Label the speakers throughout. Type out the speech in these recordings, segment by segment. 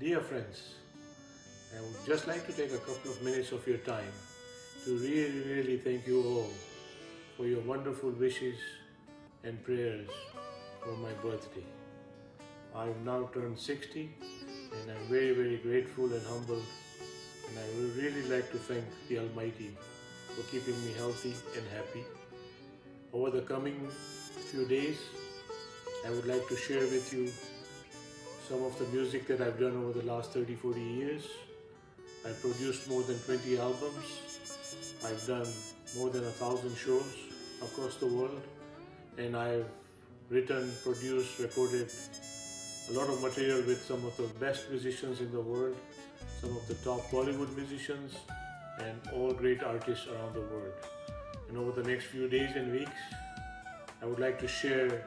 Speaker 1: Dear friends, I would just like to take a couple of minutes of your time to really, really thank you all for your wonderful wishes and prayers for my birthday. I've now turned 60 and I'm very, very grateful and humbled. And I would really like to thank the Almighty for keeping me healthy and happy. Over the coming few days, I would like to share with you some of the music that I've done over the last 30 40 years. I've produced more than 20 albums. I've done more than a thousand shows across the world, and I've written, produced, recorded a lot of material with some of the best musicians in the world, some of the top Bollywood musicians, and all great artists around the world. And over the next few days and weeks, I would like to share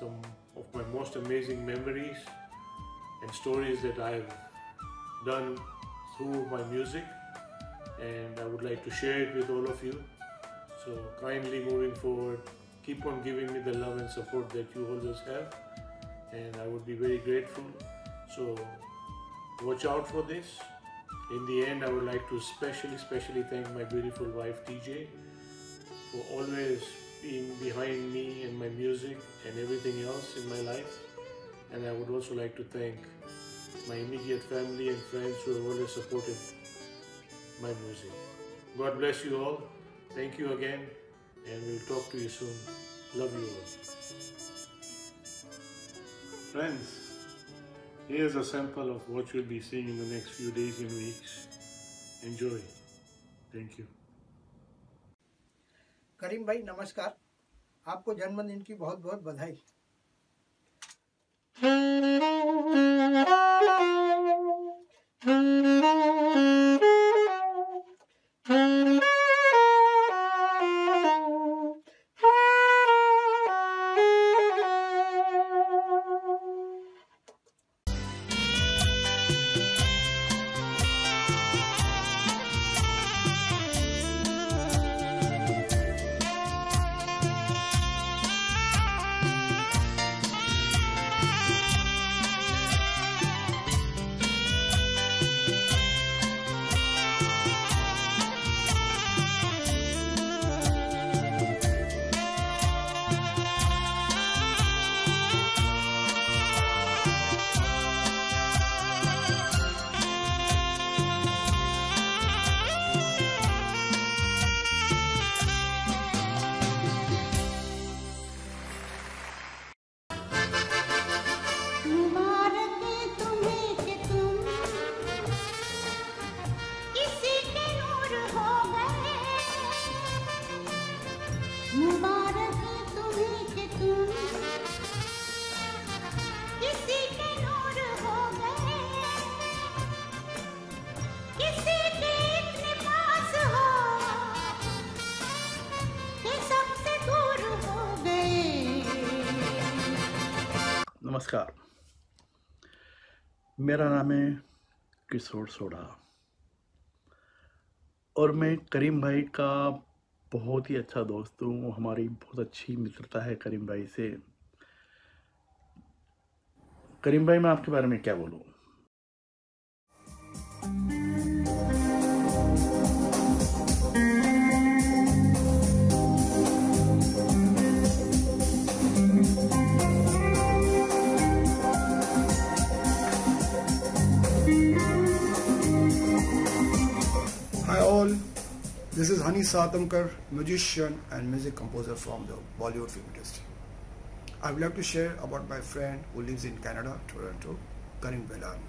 Speaker 1: some of my most amazing memories and stories that I've done through my music and I would like to share it with all of you. So kindly moving forward, keep on giving me the love and support that you always have and I would be very grateful. So watch out for this. In the end, I would like to especially, especially thank my beautiful wife TJ for always being behind me and my music and everything else in my life And I would also like to thank my immediate family and friends who have always supported my music. God bless you all. Thank you again, and we'll talk to you soon. Love you all. Friends, here's a sample of what you'll be seeing in the next few days and weeks. Enjoy. Thank you.
Speaker 2: करीम भाई नमस्कार आपको जन्मदिन की बहुत बहुत बधाई
Speaker 3: Música نمسکار میرا نام ہے کسور سوڑا اور میں کریم بھائی کا بہت ہی اچھا دوست ہوں۔ ہماری بہت اچھی مترتا ہے کریم بھائی سے۔ کریم بھائی، میں آپ کے بارے
Speaker 4: میں کیا بولوں؟ is Hani Satamkar, musician and music composer from the Bollywood film industry. I would like to share about my friend who lives in Canada, Toronto, Karim Belani.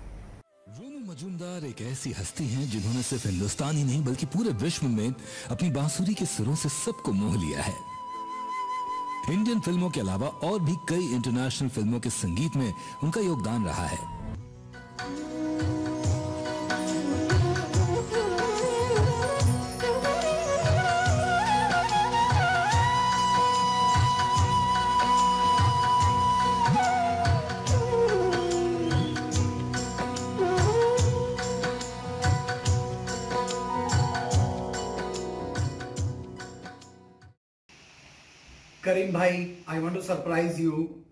Speaker 5: روم مجومدار ایک ایسی ہستی ہیں جنہوں نے صرف ہندوستان ہی نہیں بلکہ پورے وشو میں اپنی بانسری کے سروں سے سب کو موہ لیا ہے انڈین فلموں کے علاوہ اور بھی کئی انٹرنیشنل فلموں کے سنگیت میں ان کا
Speaker 6: یوگدان رہا ہے Bhai, I want to surprise you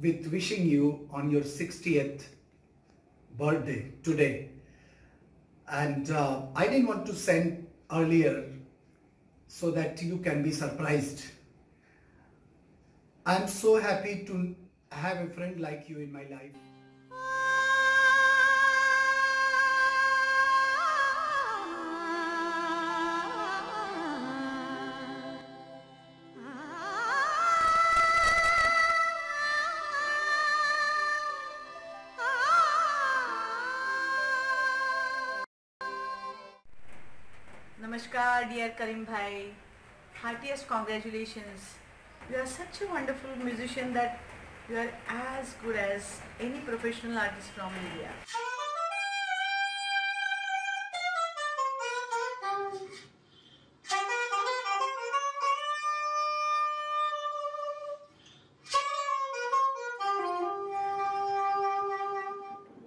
Speaker 6: with wishing you on your 60th birthday today. And uh, I didn't want to send earlier so that you can be surprised. I'm so happy to have a friend like you in my life.
Speaker 7: Namaskar, dear Karim Bhai. Heartiest congratulations. You are such a wonderful musician that you are as good as any professional artist from India.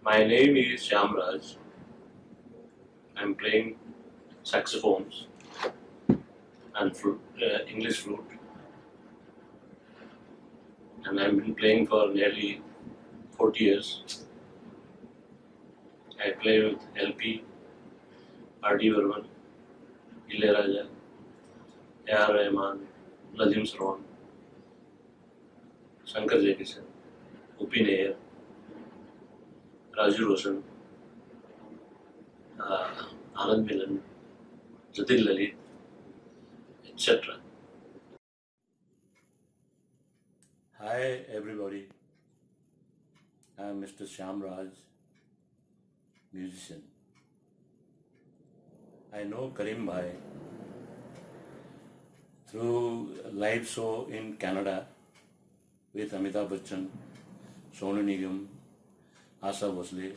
Speaker 8: My name is Shamraj. I'm playing saxophones and uh, English flute. And I've been playing for nearly 40 years. I play with LP, R.D. Burman, Ilayaraja, A.R. Rahman, Nadeem Shravan, Shankar Jaikishan, Upi Nair, Raju Roshan, uh, Anand Milind, Jatin Lalit, etc.
Speaker 9: Hi everybody, I'm Mr. Shamraj, musician. I know Karim Bhai through a live show in Canada with Amitabh Bachchan, Sonu Nigam, Asha Bhosle,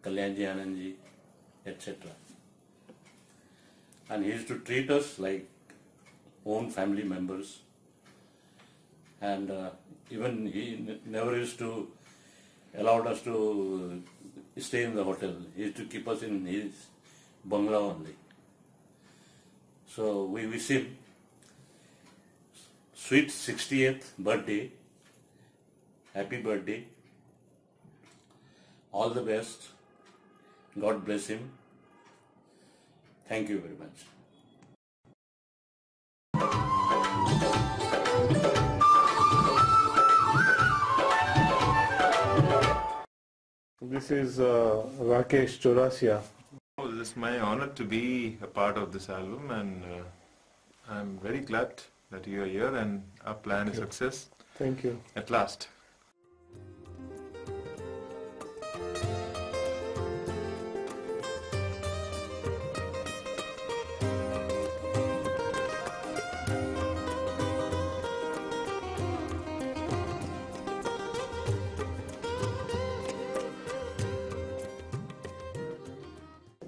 Speaker 9: Kalyanji Anandji, etc. And he used to treat us like own family members. And uh, even he never used to allowed us to stay in the hotel. He used to keep us in his bungalow only. So we wish him sweet 60th birthday. Happy birthday. All the best. God bless him. Thank you very much.
Speaker 10: This is uh, Rakesh Chaurasia.
Speaker 11: Oh, it's my honor to be a part of this album and uh, I'm very glad that you are here and our plan is
Speaker 10: you.
Speaker 11: success
Speaker 10: Thank you.
Speaker 11: at last.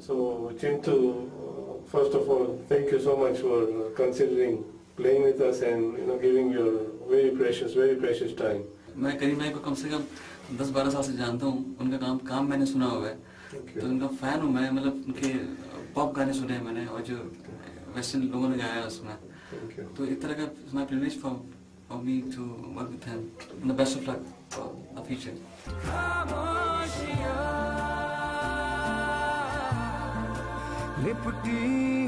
Speaker 10: So Chintu, uh, first of all, thank you so much for uh, considering playing with us and you know giving your very precious, very precious time.
Speaker 12: میں کریم بھائی کو کم سے کم دس بارہ سال سے جانتا ہوں ان کا کام کام میں نے سنا ہوا ہے تو ان کا فین ہوں میں مطلب ان کے پاپ گانے سنے ہیں میں نے اور جو ویسٹرن لوگوں نے گایا اس میں تو ایک طرح کا my privilege for for me to work with him best of luck future
Speaker 13: लिपटी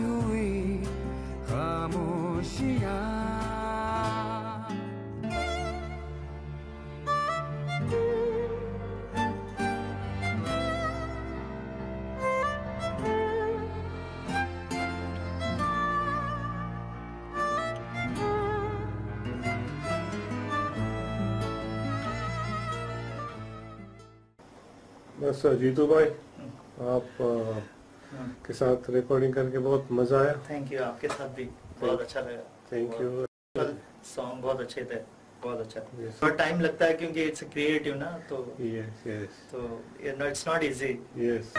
Speaker 13: हुई खामोशियाँ
Speaker 10: बस जीतू भाई
Speaker 14: کے ساتھ ریکارڈنگ کر کے بہت مزہ آیا۔ تھینک یو آپ کے
Speaker 10: ساتھ بھی
Speaker 14: بہت اچھا لگا۔ تھینک
Speaker 10: یو
Speaker 13: سانگ بہت اچھے تھے بہت اچھا تھا ٹائم لگتا ہے کیونکہ اٹس کریٹیو نا تو یس یس تو it's not easy yes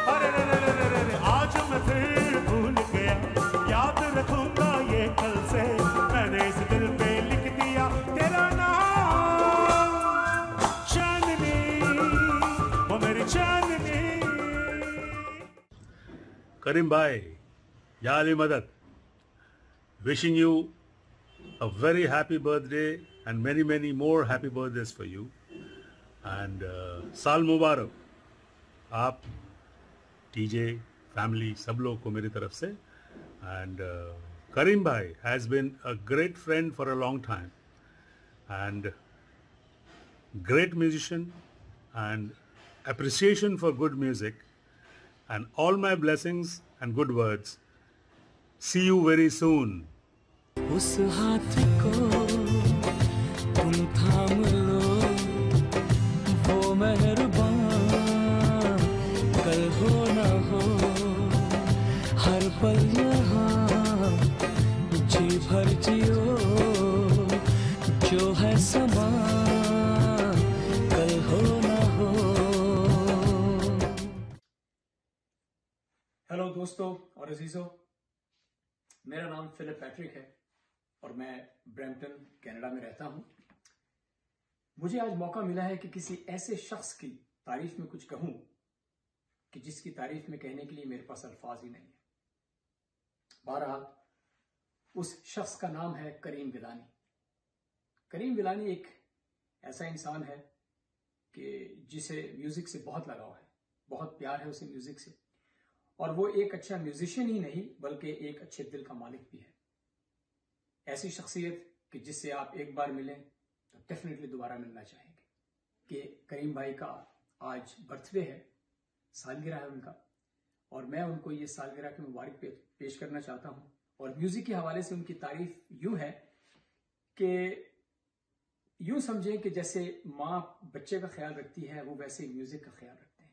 Speaker 3: Karim Bhai, Ya Ali Madad, wishing you a very happy birthday and many, many more happy birthdays for you. And uh, Sal Mubarak, आप TJ family सब लोग को मेरी तरफ से and करीम भाई has been a great friend for a long time and great musician and appreciation for good music and all my blessings and good words. See you very soon.
Speaker 15: उस हाथ को तुम थाम लो वो मेहरबान कल हो ना हो हर पल यहाँ اور عزیزو، میرا نام
Speaker 16: فلپ پیٹرک ہے اور میں برمپٹن، کینیڈا میں رہتا ہوں۔ مجھے آج موقع ملا ہے کہ کسی ایسے شخص کی تعریف میں کچھ کہوں کہ جس کی تعریف میں کہنے کے لیے میرے پاس الفاظ ہی نہیں ہے بہرحال، اس شخص کا نام ہے کریم ویلانی۔ کریم ویلانی ایک ایسا انسان ہے کہ جسے میوزک سے بہت لگاؤ ہے، بہت پیار ہے اسے میوزک سے۔ اور وہ ایک اچھا میوزیشین ہی نہیں، بلکہ ایک اچھے دل کا مالک بھی ہے۔ ایسی شخصیت کہ جس سے آپ ایک بار ملیں تو ڈیفینیٹلی دوبارہ ملنا چاہیں گے۔ کہ کریم بھائی کا آج برتھ ڈے ہے، سالگرہ ہے ان کا۔ اور میں ان کو یہ سالگرہ کے مبارک پہ پیش کرنا چاہتا ہوں۔ اور میوزک کے حوالے سے ان کی تعریف یوں ہے کہ یوں سمجھیں کہ جیسے ماں بچے کا خیال رکھتی ہے، وہ ویسے میوزک کا خیال رکھتے ہیں۔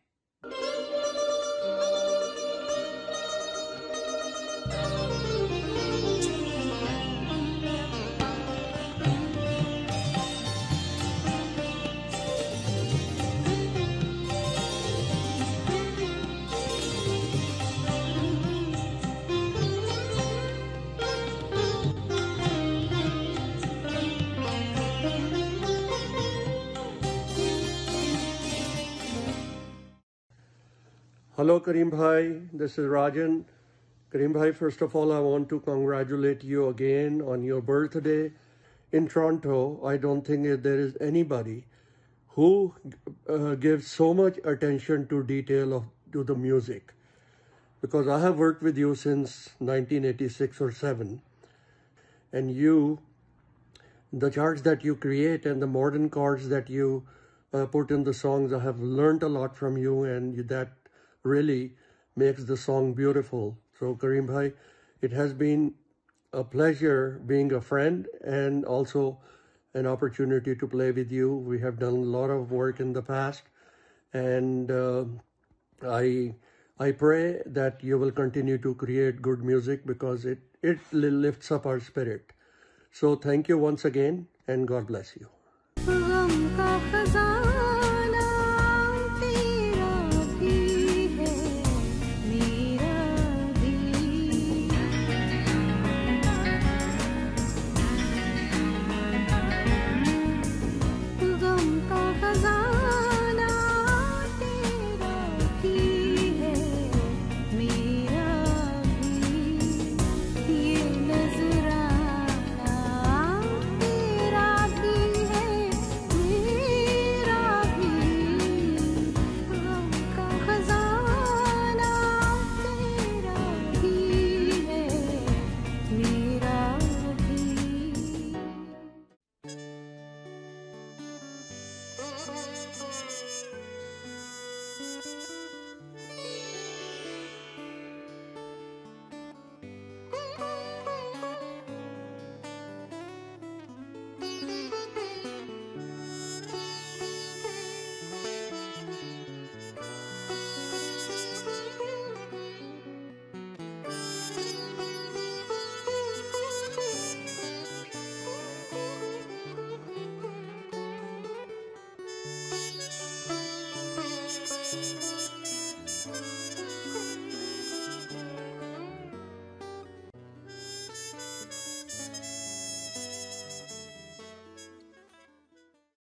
Speaker 17: Hello, Karim Bhai. This is Rajan. Karim Bhai, first of all, I want to congratulate you again on your birthday. In Toronto, I don't think there is anybody who uh, gives so much attention to detail of to the music. Because I have worked with you since 1986 or 7. And you, the charts that you create and the modern chords that you uh, put in the songs, I have learned a lot from you and that really makes the song beautiful. So Karim Bhai, it has been a pleasure being a friend and also an opportunity to play with you. We have done a lot of work in the past and uh, I I pray that you will continue to create good music because it, it lifts up our spirit. So thank you once again and God bless you.